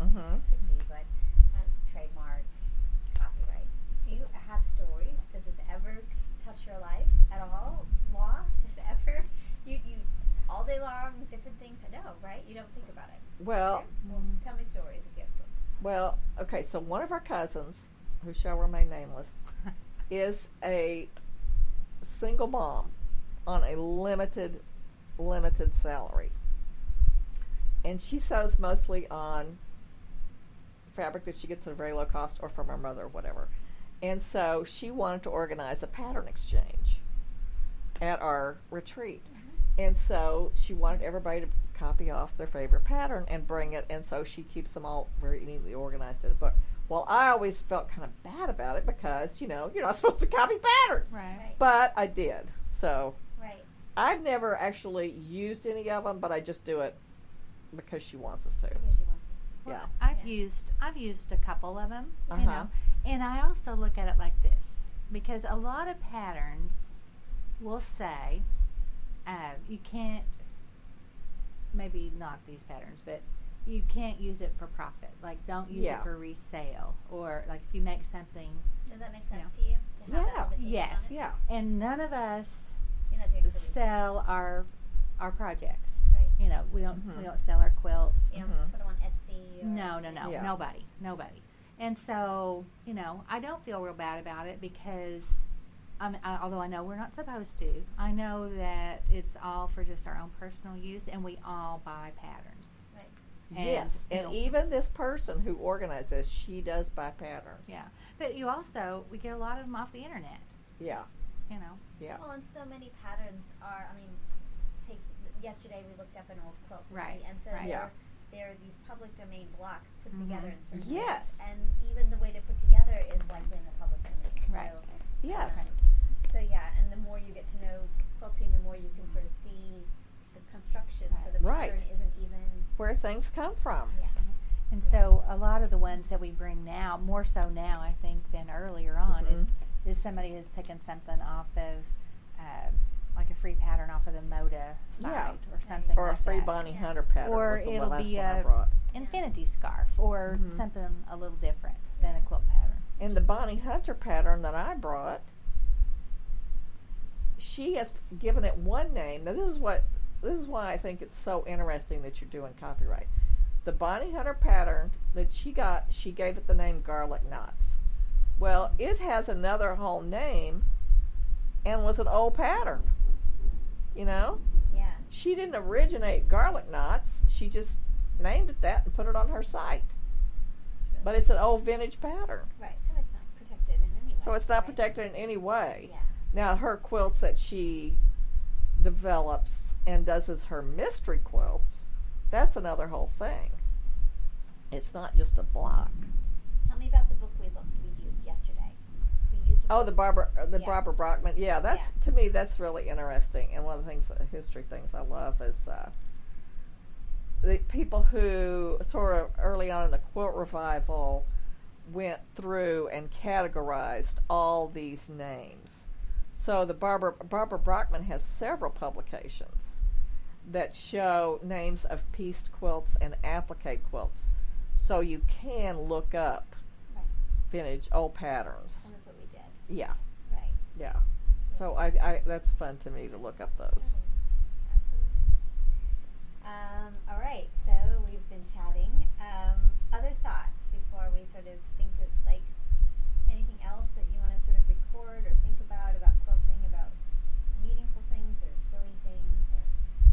Mhm. Could be, but um, trademark, copyright. Do you have stories? Does this ever touch your life at all? Law? Does it ever? You you all day long different things. I know, right? You don't think about it. Well, Well, tell me stories if you have stories. well, okay. So one of our cousins, who shall remain nameless, is a single mom on a limited, limited salary, and she sews mostly on fabric that she gets at a very low cost or from her mother or whatever. And so she wanted to organize a pattern exchange at our retreat. Mm-hmm. And so she wanted everybody to copy off their favorite pattern and bring it. And so she keeps them all very neatly organized in a book. Well, I always felt kind of bad about it because, you know, you're not supposed to copy patterns. Right. Right. But I did. So right. I've never actually used any of them, but I just do it because she wants us to. Because she wants us to. Yeah. I've Yeah. used I've used a couple of them, Uh-huh. you know, and I also look at it like this because a lot of patterns will say uh, you can't maybe not these patterns, but you can't use it for profit. Like don't use Yeah. it for resale or like if you make something Does that make sense Yeah. to you? To Yeah. Yes. Yeah. and none of us You're not doing it for resale. sell our our projects. Right. You know, we don't Mhm. we don't sell our quilts. You know, Mhm. put them on Etsy. Or No, no, no, Yeah. nobody, nobody. And so, you know, I don't feel real bad about it because, um, I, although I know we're not supposed to, I know that it's all for just our own personal use, and we all buy patterns. Right. And yes. And it'll- even this person who organizes, this, she does buy patterns. Yeah, but you also we get a lot of them off the internet. Yeah. You know, Yeah. Well, and so many patterns are. I mean, take yesterday we looked up an old quilt, Right, See, and so right. Yeah. There are these public domain blocks put Mhm. together in certain Yes. ways, and even the way they're put together is like in the public domain. Right. So, Yes. um, so yeah, and the more you get to know quilting, the more you can sort of see the construction. So the Right. pattern isn't even. Where things come from. Yeah. and so a lot of the ones that we bring now, more so now, I think, than earlier on, is Mhm. is somebody has taken something off of. Uh, like a free pattern off of the Moda site Yeah. or something Or a free that. Bonnie Yeah. Hunter pattern Or was the it'll last be one I a- brought. infinity scarf or Mhm. something a little different than a quilt pattern. And the Bonnie Hunter pattern that I brought, she has given it one name. Now this is what this is why I think it's so interesting that you're doing copyright. The Bonnie Hunter pattern that she got, she gave it the name garlic knots. Well, it has another whole name and was an old pattern. You know? Yeah. She didn't originate garlic knots. She just named it that and put it on her site. Really But it's an old vintage pattern. right. So it's not protected in any way. So it's not right? protected in any way. Yeah. Now her quilts that she develops and does as her mystery quilts, that's another whole thing. It's not just a block. Tell me about the book we looked we used yesterday. We used. a Oh, the Barbara, uh, the Yeah. Barbara Brackman. Yeah, that's Yeah. to me that's really interesting. And one of the things, the history things I love is uh, the people who sort of early on in the quilt revival went through and categorized all these names. So the Barbara Barbara Brackman has several publications that show names of pieced quilts and applique quilts, so you can look up vintage old patterns. And that's what we did. Yeah, Right. yeah. So I, I that's fun to me to look up those. Absolutely. Um, all right, so we've been chatting. Um, other thoughts before we sort of think of like anything else that you want to sort of record or think about about quilting, about meaningful things or silly things, or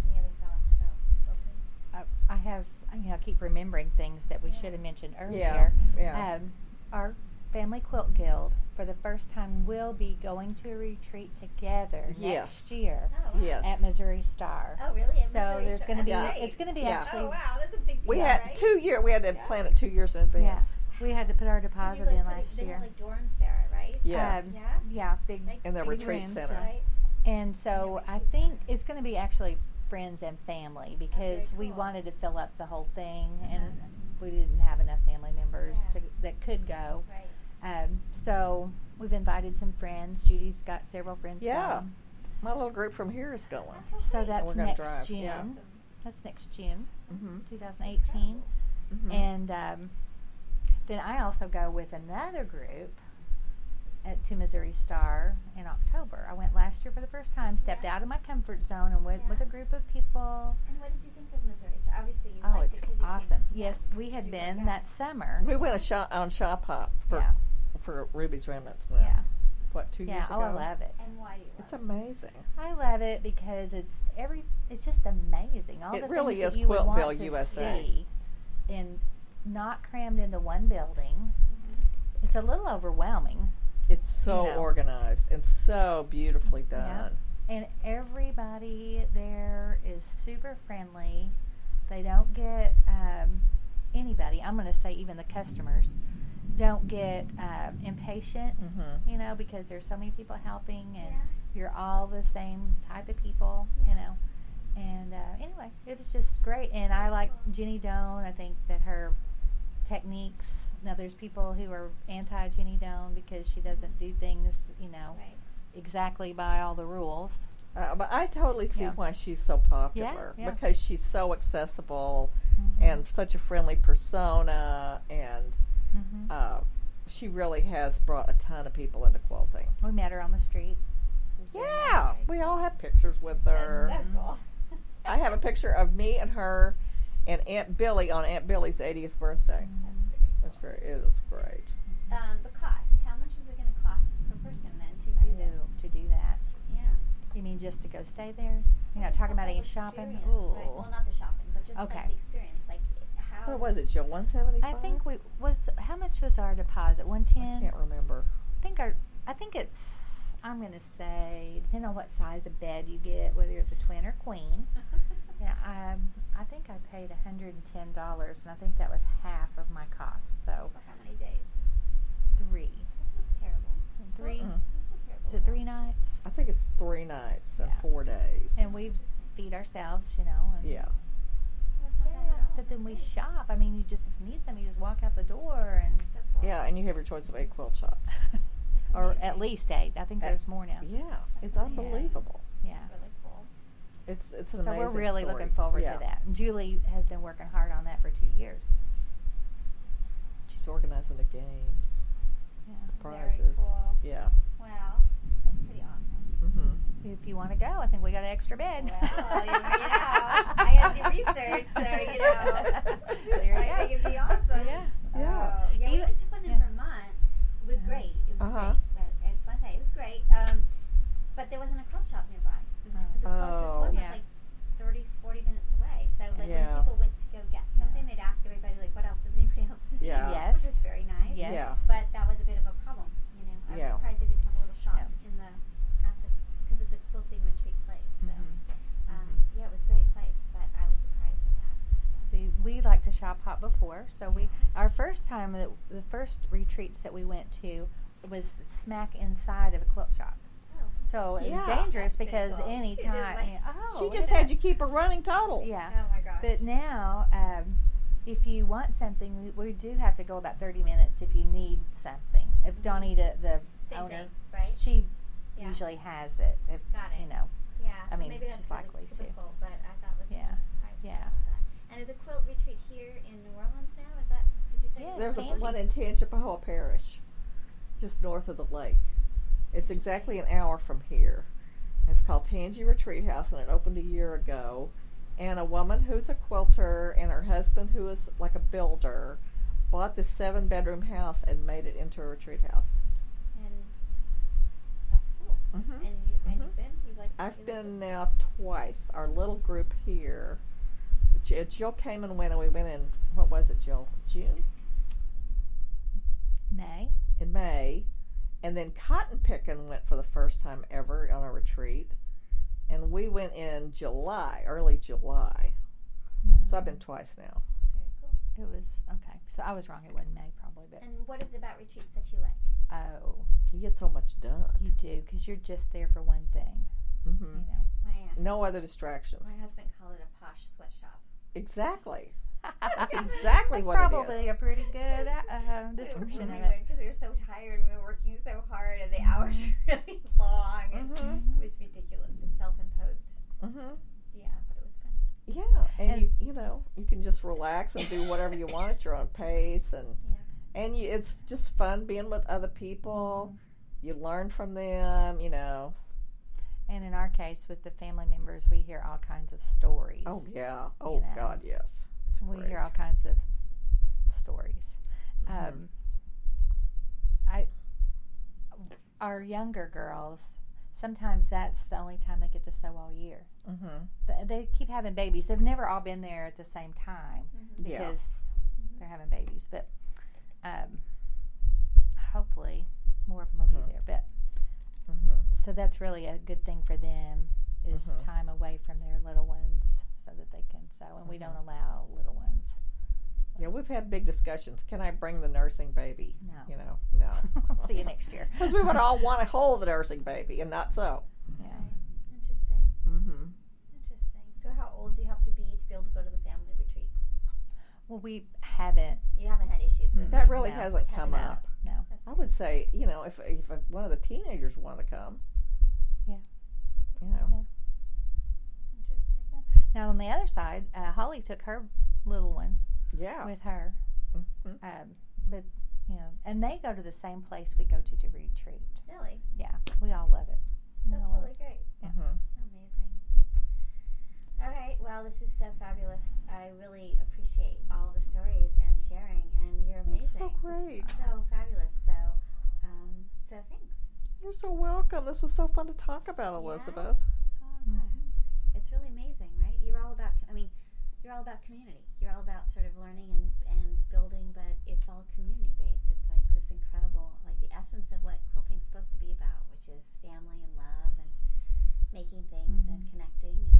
any other thoughts about quilting? I, I have, you know, keep remembering things that we Yeah. should have mentioned Yeah, earlier. yeah. Um, our Family Quilt Guild, for the first time, will be going to a retreat together Yes. next year Oh, wow. Yes. at Missouri Star. Oh, really? In So Missouri there's going to be, Yeah. it's going to be Yeah. actually, Oh, wow, that's a big deal. We had right? two year. We had to Yeah. plan it two years in advance. we had to put our 'Cause you, deposit like, in put it- last they year. have like dorms there, right? Yeah. Um, Yeah. yeah, big, Like In the big retreat rooms, center. right? And so Yeah, I think it's going to be actually friends and family because we cool. wanted to fill up the whole thing, and Uh-huh. we didn't have enough family members Yeah. to, that could go. Right. Um, so we've invited some friends. Judy's got several friends Yeah. going. My little group from here is going. So that's next drive, June. yeah. That's next June, Mm-hmm. 2018. Mhm. And um, then I also go with another group at, to Missouri Star in October. I went last year for the first time, stepped Yeah. out of my comfort zone, and went with a group of people. And what did you think of Missouri Star? Obviously, you Oh, liked it's it 'cause you came- awesome. yeah. Yes, we had Did you go been that summer. we went a shop on shop hop for Yeah. for Ruby's Remnants. When, Yeah. What two Yeah, years oh, ago? I love it. And why do you love It's it? amazing. I love it because it's every. It's just amazing. All It the really things is that you would want Quiltville, to USA. see, and not crammed into one building. Mhm. It's a little overwhelming, It's so know. organized and so beautifully Yeah. done. and everybody there is super friendly. They don't get um, anybody. I'm going to say even the customers don't get um, impatient. Mm-hmm. You know, because there's so many people helping, and Yeah. you're all the same type of people. Yeah. You know, and uh, anyway, it was just great. And I like Jenny Doan. I think that her techniques. Now, there's people who are anti Jenny Doan because she doesn't do things, you know, Right. exactly by all the rules. Uh, but I totally see Yeah. why she's so popular yeah. because she's so accessible Mhm. and such a friendly persona, and Mhm. uh, she really has brought a ton of people into quilting. we met her on the street. It was very Yeah, we all have pictures with her. That's so cool. I have a picture of me and her and Aunt Billy on Aunt Billy's 80th birthday. That's very cool. That's very. It was great. Um, the cost. How much is it going to cost per person then to do this? To do that. Yeah. You mean just to go stay there? You're not talking about any shopping? experience, Ooh. Right. Well, not the shopping, but just Okay. like the experience. Like how. What was it, Jill? 175? I think we was how much was our deposit? 110 I can't remember. I think our I think it's I'm gonna say depending on what size of bed you get, whether it's a twin or queen. Yeah, um, I think I paid hundred and ten dollars, and I think that was half of my cost. So For how many days? three, That's not terrible. three. Mm-mm. That's not terrible. Is it three nights? I think it's three nights and Yeah. four days. And we feed ourselves, you know. And yeah. That's not bad Yeah, at all. but then we That's great. shop. I mean, you just if you need something, you just walk out the door, and So cool. Yeah, and you have your choice of eight quilt shops. That's or amazing. at least eight. I think At- there's more now. Yeah, it's amazing. unbelievable. Yeah. That's really cool. It's it's an So amazing we're really story. looking forward yeah. to that. Julie has been working hard on that for two years. She's organizing the games, Yeah. prizes. Very cool. Yeah. Wow. That's pretty awesome. Mm-hmm. If you want to go, I think we got an extra bed. Well, you know, I have to research, so you know. There you I go. think it'd be awesome. Yeah. Yeah. Oh, yeah. We You- went to one in yeah. Vermont. It was Uh-huh. great. It was Uh-huh. great. But I just want to say it was great. Um, but there wasn't a quilt shop nearby. The, the closest Oh. one was Yeah. like 30, 40 minutes away. So like Yeah. when people went to go get Yeah. something, they'd ask everybody like, "What else does anybody else need?" Yeah. Yes. Which was very nice. Yes. Yeah. But that was a bit of a problem. You know, I was Yeah. surprised they didn't have a little shop Yeah. in the at the because it's a quilting retreat place. So Mhm. um, Mhm. yeah, it was a great place, but I was surprised at that. So. See, we like to shop hop before, so we our first time that the first retreats that we went to was smack inside of a quilt shop. So it was Yeah. dangerous That's pretty because cool. any It is time, like- oh, she look just at had that. you keep a running total. yeah. Oh my gosh. But now, um, if you want something, we, we do have to go about thirty minutes if you need something. If Donita, the Same owner, thing, right? she Yeah. usually has it. If Got it. you know, Yeah, I so mean, maybe that's she's really likely to. typical, but I thought was Yeah. yeah. surprised. Yeah. about that. And there's a quilt retreat here in New Orleans now. Is that? Did you say? Yes, There's a, Tangi. one in Tangipahoa Parish, just north of the lake. It's exactly an hour from here. It's called Tangi Retreat House, and it opened a year ago. And a woman who's a quilter and her husband, who is like a builder, bought this seven bedroom house and made it into a retreat house. And that's cool. Mm-hmm. And you and Mhm. you've been? You like? I've you been like now twice. Our little group here. J- Jill came and went, and we went in. What was it, Jill? June May. in May, and then Cotton picking went for the first time ever on a retreat, and we went in July, early July. So I've been twice now. Very cool. It was okay. So I was wrong. It wasn't May, probably, but And what is it about retreats that you like? oh, You get so much done. you do because you're just there for one thing. hmm You know. My uh, No other distractions. my husband called it a posh sweatshop. Exactly. That's exactly That's what it is. probably a pretty good uh, description of it. because we were so tired and we were working so hard and the hours were really long and Mhm. it was ridiculous. It's self-imposed. hmm Yeah, but it was fun. Yeah, and, And- you you know you can just relax and do whatever you want at your own pace, and Yeah. and you, it's just fun being with other people. You learn from them, you know. And in our case, with the family members, we hear all kinds of stories. Oh yeah, oh know. God, yes. It's we great. hear all kinds of stories. Mhm. Um, I, our younger girls, sometimes that's the only time they get to sew all year. Mhm. Th- They keep having babies. They've never all been there at the same time Mhm. Yeah. because they're having babies. But um, hopefully, more of them will be there. But Mhm. so that's really a good thing for them is time away from their little ones so that they can sew. And we don't allow little ones. Yeah, we've had big discussions. Can I bring the nursing baby? No. You know, no. See you next year. Because we would all want to hold the nursing baby, and not so. Yeah. Right. Interesting. Mm-hmm. Interesting. So, how old do you have to be to be able to go to the family retreat? Well, we haven't. You haven't had issues with That really No, hasn't hasn't come come up. No. I would say, you know, if if one of the teenagers wanted to come, Yeah. you know, interesting. Now on the other side, uh, Holly took her little one yeah. with her. Mhm. Um, but you know, and they go to the same place we go to to retreat. Really? Yeah, we all love it. We That's all love really great. Yeah. Mhm. Amazing. All right. Well, this is so fabulous. I really appreciate all the stories and sharing, and you're That's amazing. so great. so fabulous. So, um, so thanks. You're so welcome. This was so fun to talk about, Elizabeth. Oh, I'm glad. It's really amazing, right? You're all about. I mean, you're all about community. You're all about sort of learning and and building, but it's all community based. It's like this incredible, like the essence of what quilting's supposed to be about, which is family and love and making things and mm-hmm. connecting and.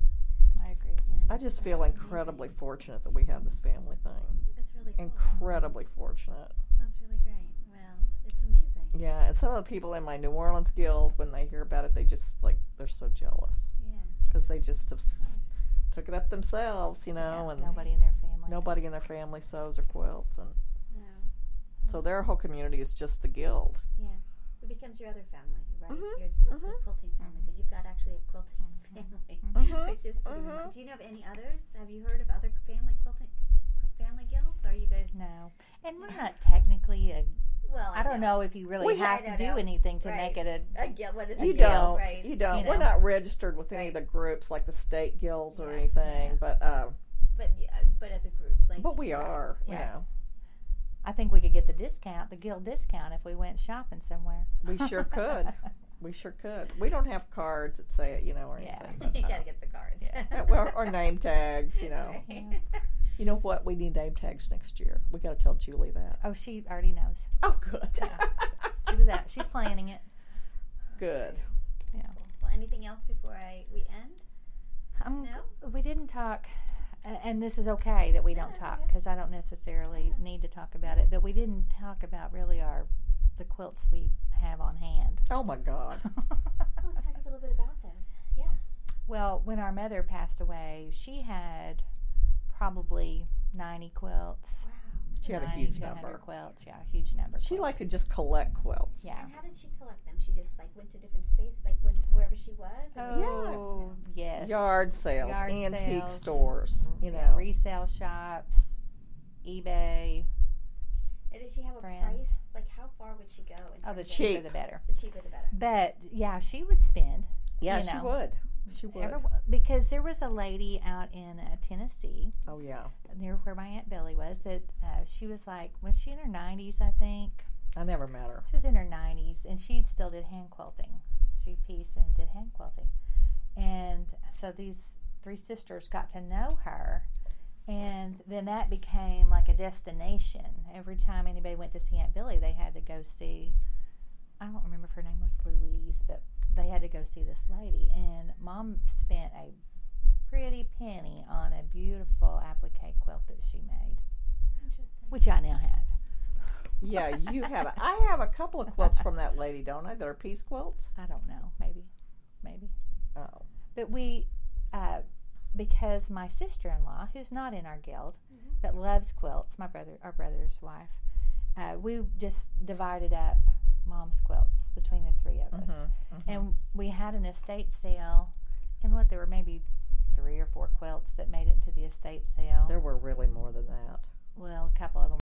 I agree. and I just it's feel amazing. incredibly fortunate that we have this family thing. It's really cool. Incredibly fortunate. That's really great. Well, it's amazing. Yeah, and some of the people in my New Orleans guild, when they hear about it, they just like they're so jealous Yeah. because they just have s- course. Took it up themselves, you know, Yeah, and nobody in their family. nobody in their family sews or quilts, and No. so their whole community is just the guild. Yeah. It becomes your other family, right? Mhm, Your, your mhm. quilting family, but you've got actually a quilting family, Mhm, which is pretty. mhm. Do you know of any others? Have you heard of other family quilting family guilds? Or are you guys? No, and we're not technically a. Well, I don't know if you really We- have I to don't do know. anything to Right. make it a. A guild. What is A You guild, don't. Right. You don't. You We're know. not registered with any of the groups like the state guilds or Yeah, anything, yeah. but um, But yeah, but as a group, like. but we right, are. You Yeah. know, I think we could get the discount, the guild discount, if we went shopping somewhere. we sure could. We sure could. We don't have cards that say it, you know, or Yeah. anything. but, you uh, gotta get the cards. Yeah. or, or name tags, you know. Right. You know what? We need name tags next year. We got to tell Julie that. Oh, she already knows. Oh, good. Yeah. She was at. She's planning it. good. Yeah. Well, anything else before I we end? Um, No? We didn't talk, a- and this is okay that we No, don't that's talk because I don't necessarily Yeah. need to talk about it. But we didn't talk about really our the quilts we have on hand. Oh my God. Well, let's talk a little bit about those. Yeah. well, when our mother passed away, she had probably ninety quilts. Wow. She had a huge number. Of quilts. Yeah, a huge number. She quilts. liked to just collect quilts. Yeah. And how did she collect them? She just like went to different space, like when wherever she was. or was she- Oh yes. Yard sales, Yard antique sales. stores, you Yeah, know. resale shops, eBay. And did she have a Friends. price? Like how far would she go? Oh, the cheaper the better. The cheaper the better. But yeah, she would spend. yeah, you she would. She would. Every, because there was a lady out in uh, Tennessee oh yeah. near where my aunt Billy was that uh, she was like was she in her 90s I think I never met her. she was in her 90s and she still did hand quilting she pieced and did hand quilting and so these three sisters got to know her and then that became like a destination every time anybody went to see aunt billy they had to go see i don't remember if her name was louise but they had to go see this lady and mom spent a pretty penny on a beautiful applique quilt that she made Interesting. which i now have Yeah, you have. A, I have a couple of quilts from that lady, don't I? That are piece quilts. i don't know maybe maybe Oh. But we, uh, because my sister in law, who's not in our guild, Mhm. but loves quilts, my brother, our brother's wife, uh, we just divided up mom's quilts between the three of us. Mhm, mhm. And we had an estate sale, and what there were maybe three or four quilts that made it into the estate sale. There were really more than that. well, a couple of them